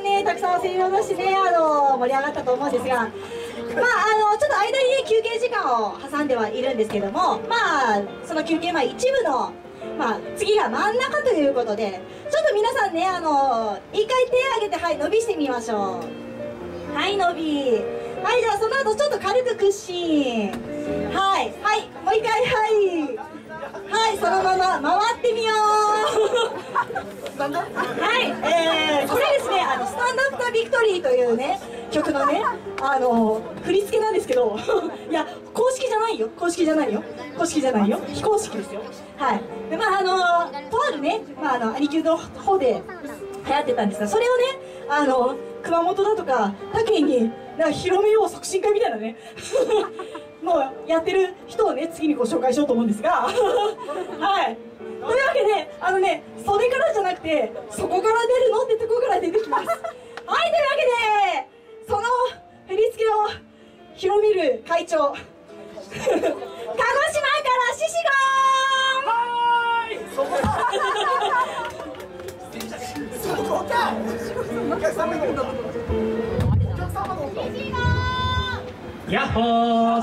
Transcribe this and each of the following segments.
ねたくさん声量出してねあの盛り上がったと思うんですがまああのちょっと間にね休憩時間を挟んではいるんですけどもまあその休憩前一部のまあ次が真ん中ということでちょっと皆さんねあの一回手挙げてはい伸びしてみましょう。はい伸び。はいじゃあその後ちょっと軽く屈伸。はいはいもう一回はい。はいそのまま回ってみよう。はいえー、これですねあのスタンドアップビクトリーというね曲のねあの振り付けなんですけど いや公式じゃないよ。公式じゃないよ。公式じゃないよ。非公式ですよ。はい。でまああのとあるね、まあ、あのアニキュードの方で流行ってたんですがそれをねあの熊本だとか他県になんか広めよう促進会みたいなね。もうやってる人をね次にご紹介しようと思うんですが。はい。というわけであのね袖からじゃなくてそこから出るのってとこから出てきます。はいというわけでその振り付けを広める会長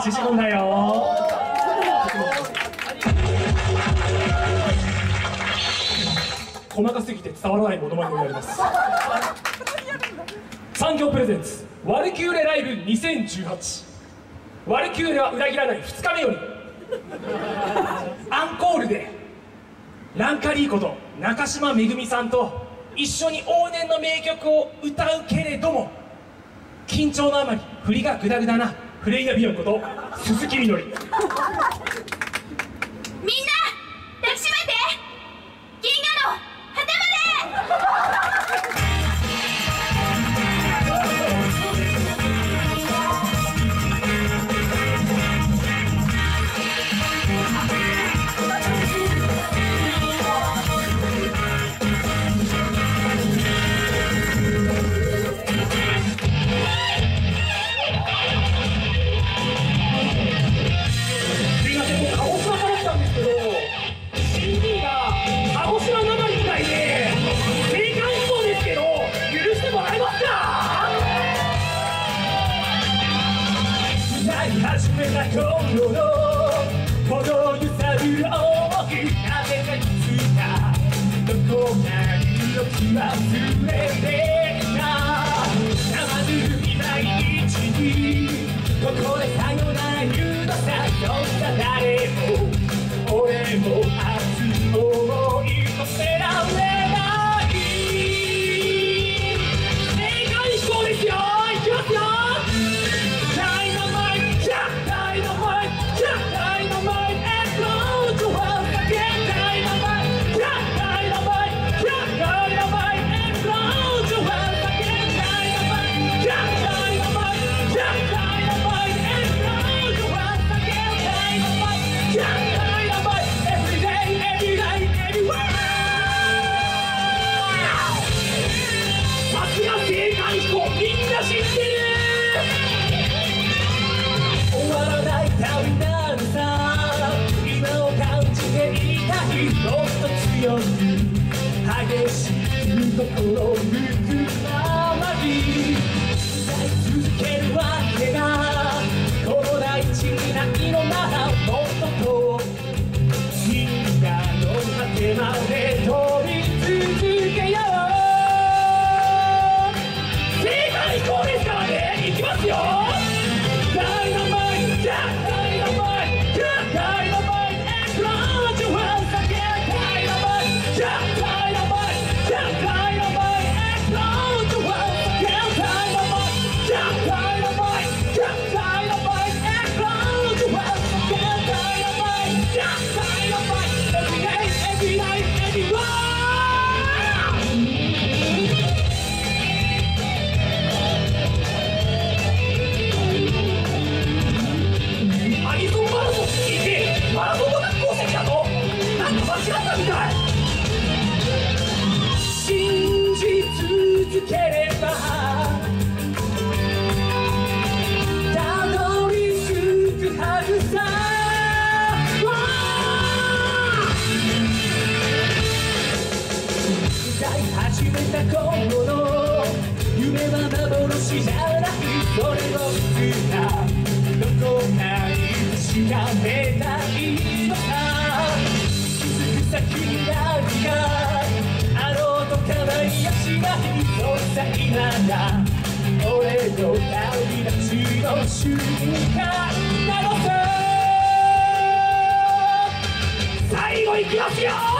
ー、獅子ゴンだよ細かすぎて伝わらないものまねになります産業プレゼンツワルキューレライブ2018ワルキューレは裏切らない2日目よりアンコールでランカリーこと中島めぐみさんと一緒に往年の名曲を歌うけれども緊張のあまり振りがグダグダなフレイヤビヨンこと鈴木みのり。みんなここでさよなら言うのさ、どんな誰も、俺も熱い思い止められっと強く激しい心を抜くままに歌い続けるわけがこの大地にないのならもっと遠くみんなの果てまで歌い始めた頃の夢は幻じゃないそれをいつかどこかに調べたいのさ気づく先に何るかあろうと構いやしないさ在なんだ俺の旅立ちの瞬間なのさ最後いきますよ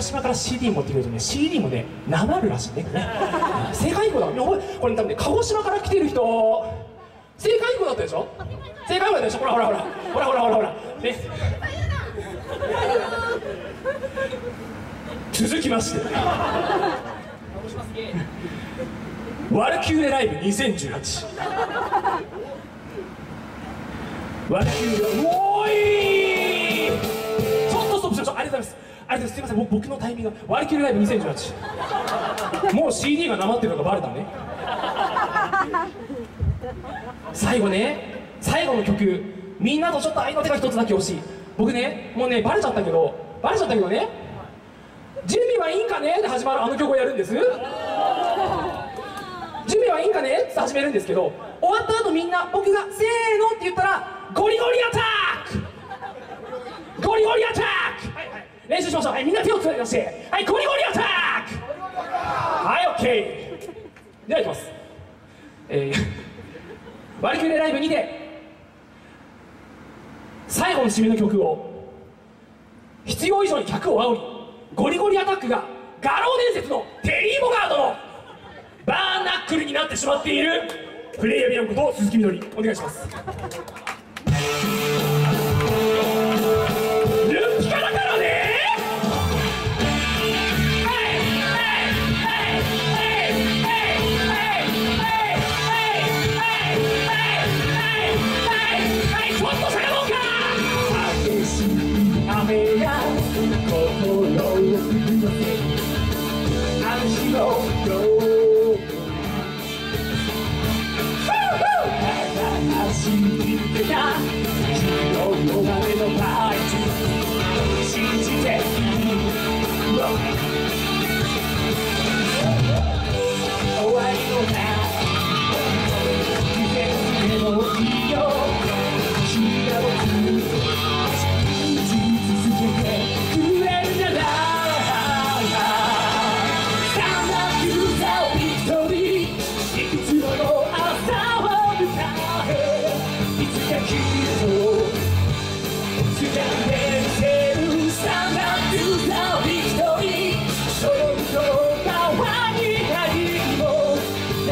これさね鹿児島から CD 持ってくるとね CD もねなまるらしいね。これね正解語だ。これ多分ね鹿児島から来てる人。正解語だったでしょ？正解語だったでしょ？ほらほらほら。ほらほらほらほら。ね。続きまして。ワルキューレライブ2018ワルキューレおーい。ちょっとストップしましょう。ありがとうございますありがとうございますいません僕のタイミング。がワルキューレライブ2018もう CD がなまってるのがバレたね。最後ね最後の曲。みんなとちょっと愛の手が一つだけ欲しい。僕ねもうねバレちゃったけどバレちゃったけどね。準備はいいんかね？で始まるあの曲をやるんです。準備はいいんかね？って始めるんですけど終わった後みんな僕が「せーの」って言ったらゴリゴリアタック！ゴリゴリアタック、練習しましょう。はいみんな手をつないでしてはいゴリゴリアタック。はいオッケー。ではいきます。えー、ワルキュレライブにて最後の締めの曲を必要以上に客を煽りゴリゴリアタックが画廊伝説のテリー・ボガードのバーナックルになってしまっている。プレイヤービアンコと鈴木みのりお願いします。が心を震わせるあの日のよう走ってた君の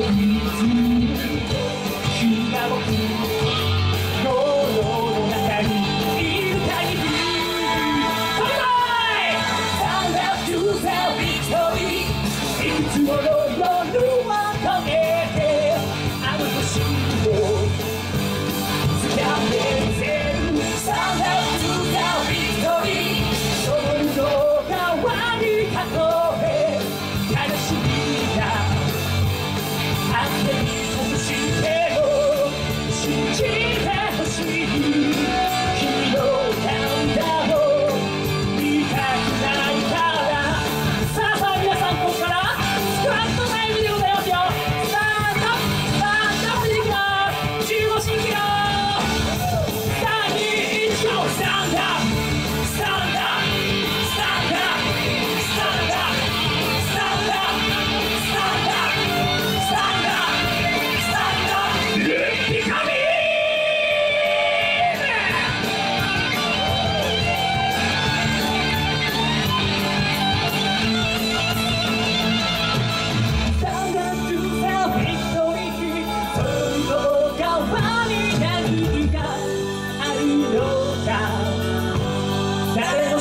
中に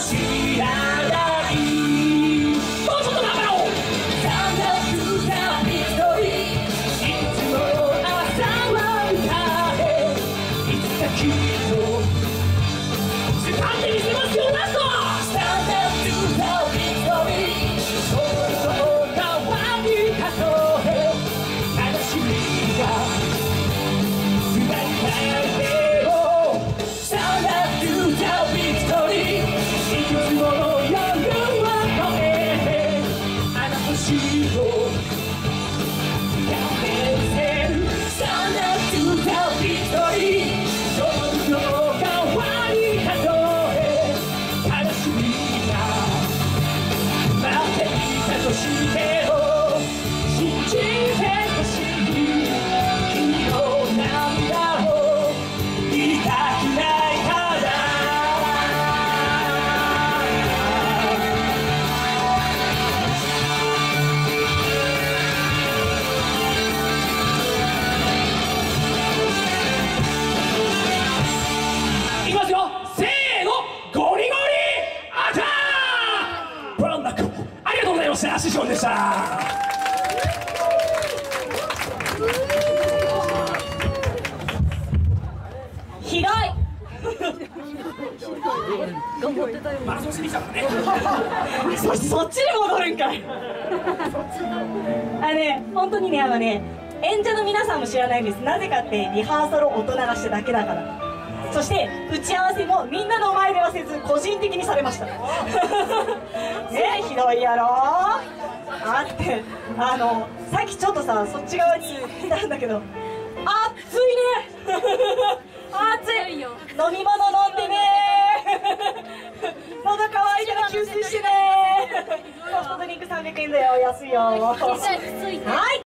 See has. ションでした。ひどい。マラソンしに来たからね。そそっちに戻るんかい。あのね本当にねあのね演者の皆さんも知らないんです。なぜかってリハーサルを大人がしただけだからそして打ち合わせもみんなの前ではせず個人的にされました。ねひどいやろ。あってあのさっきちょっとさそっち側にいたんだけど暑いね。暑い。飲み物飲んでね。喉乾いたら給水してね。ソフトドリンク300円だよ安いよ。はい